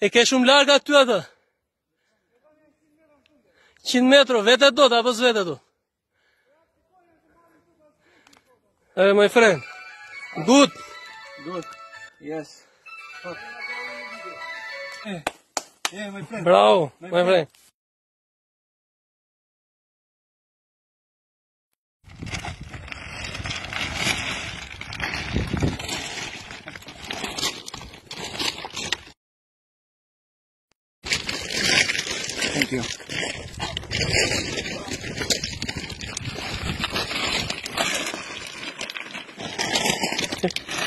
E ke shumë larga aty atë? 100 metro, vetë do të, apo së vetë do? E, my friend, good. Good, yes. E, my friend. Bravo, my friend. Thank you. Okay.